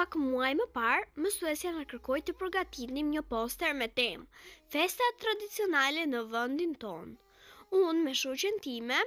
Pak muaj më parë, mësuesja na kërkoi të përgatitnim një poster me temë Festat tradicionale në vendin tonë. Unë me shoqen time,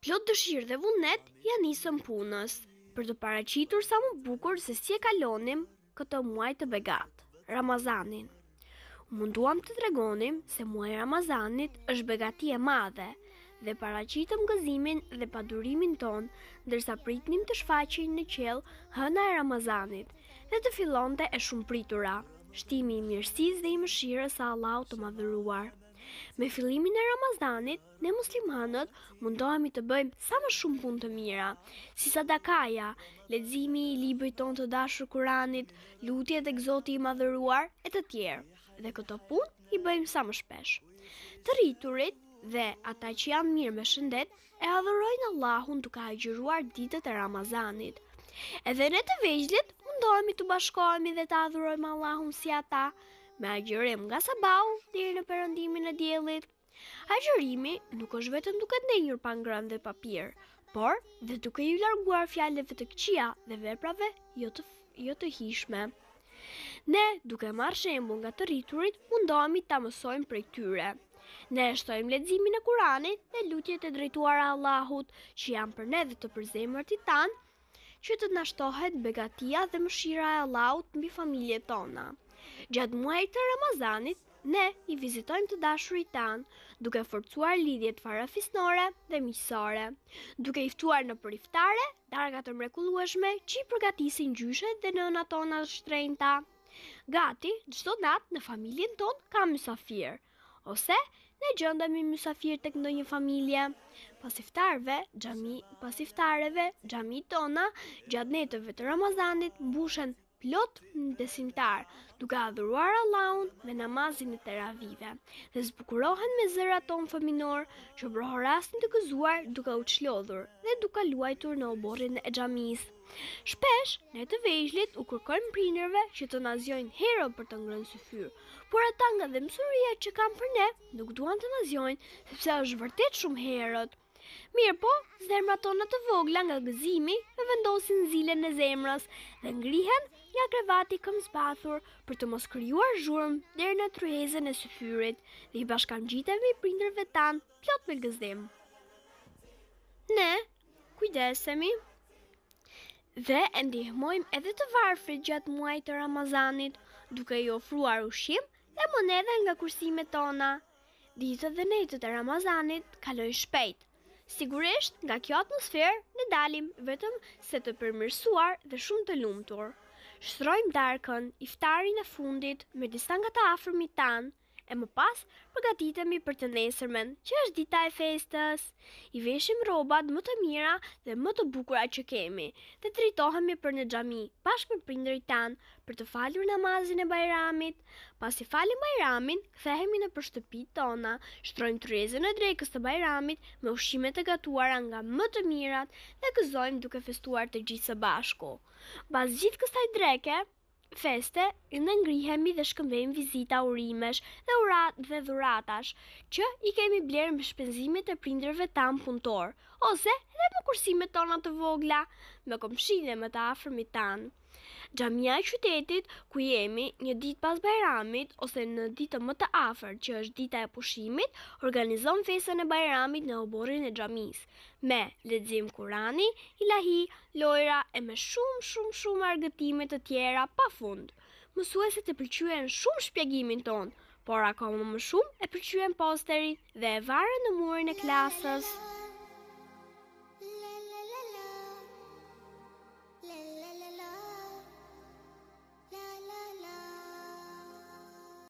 plot dëshirë dhe vullnet, ia nisëm punës për të paraqitur sa më bukur se si e kalonim këtë muaj të begatë, Ramazanin. U munduam të tregonim se muaji i Ramazanit është begati e madhe dhe paraqitëm gëzimin dhe padurimin tonë ndërsa pritnim të shfaqej në qiell hëna e Ramazanit dhe të fillonte e shumë pritura, shtimi i mirësisë dhe i mëshirës së Allahut të madhëruar. Me fillimin e Ramazanit, Ne muslimanët mundohemi të bëjmë sa më shumë punë të mira, si sadakaja, leximi i librit tonë të dashur Kur'anit, lutjet tek Zoti i Madhëruar e të tjera. Dhe këto punë i bëjmë sa më shpesh. Të rriturit dhe ata që janë mirë me shëndet e adhurojnë Allahun duke agjëruar ditët e Ramazanit. Edhe ne të vegjlit mundohemi t'u bashkohemi dhe të adhurojmë Allahun si ata me agjërim nga sabahu deri në perëndimin e diellit. Agjërimi nuk është vetëm duke ndenjur pa ngrënë dhe pa pirë, por dhe duke iu larguar fjalëve të këqija dhe veprave jo të, jo të hijshme. Ne, duke marrë shembull nga të rriturit, mundohemi ta mësojmë prej tyre. Ne e shtojmë leximin e Kuranit dhe lutjet e drejtuara Allahut, që janë për ne dhe të përzemërtit tanë, që të na shtohet begatia dhe mëshira e Allahut mbi familjet tona. Gjatë muajit të Ramazanit, ne i vizitojmë të dashurit tanë, duke forcuar lidhjet farafisnore dhe miqësore, duke i ftuar nëpër iftare, darka të mrekullueshme që i përgatisin gjyshet dhe nënat tona të shtrenjta. Gati çdo natë në familjen tonë ka mysafirë. Ose ne gjendemi mysafirë tek ndonjë familje. Pas iftarëve, xhami, pas iftareve, xhamitë tona gjatë netëve të Ramazanit mbushen plot besimtarë, duke adhuruar Allahun me namazin e teravive dhe zbukurohen me zërat tanë fëminorë që brohorasin të gëzuar duke u çlodhur dhe duke luajtur në oborrin e xhamisë. Shpesh, ne të vegjlit u kërkojmë prindërve që të na zgjojnë herët për të ngrënë syfyr, por ata nga dhembshuria që kanë për ne, nuk duan të na zgjojnë, sepse është vërtet shumë herët. Mirëpo, zemrat tona të vogla nga gëzimi e vendosin zilen e zemrës dhe ngrihen nga krevati këmbëzbathur për të mos krijuar zhurmë deri në tryezën e syfyrit dhe u bashkëngjitemi prindërve tanë plot me gëzim. Ne, kujdesemi dhe e ndihmojmë edhe të varfrit gjatë muajit të Ramazanit, duke i ofruar ushqim dhe monedha nga kursimet tona. Ditët dhe netët e Ramazanit kalojnë shpejt. Sigurisht, nga kjo atmosferë ne dalim vetëm se të përmirësuar dhe shumë të lumtur. Shtrojmë darkën, iftarin e fundit me disa nga të afërmit tanë, e më pas përgatitemi për të nesërmen, që është dita e festës. I veshim rrobat më të mira dhe më të bukura që kemi dhe drejtohemi për në xhami bashkë me prindërit tanë për të falur namazin e Bajramit. Pasi falim Bajramin, kthehemi nëpër shtëpitë tona, shtrojmë tryezën e drekës të Bajramit me ushqimet e gatuara nga më të mirat dhe gëzojmë duke festuar të gjithë së bashku. Pas gjithë kësaj dreke, feste ne ngrihemi dhe shkëmbejmë vizita urimesh dhe ura dhe dhuratash që i kemi blerë me shpenzimet e prindërve tanë punëtorë ose edhe me kursimet tona të vogla me komshinjtë dhe me të afërmit tanë xhamia e qytetit ku jemi një ditë pas bajramit ose në ditën më të afërt që është dita e pushimit organizon festën e bajramit në oborrin e xhamisë me lexim Kurani, ilahi, lojra e me shumë shumë shumë argëtime të tjera pa fund. Mësueset e pëlqyen shumë shpjegimin tonë, por akoma më shumë e pëlqyen posterin dhe e varën në murin e klasës.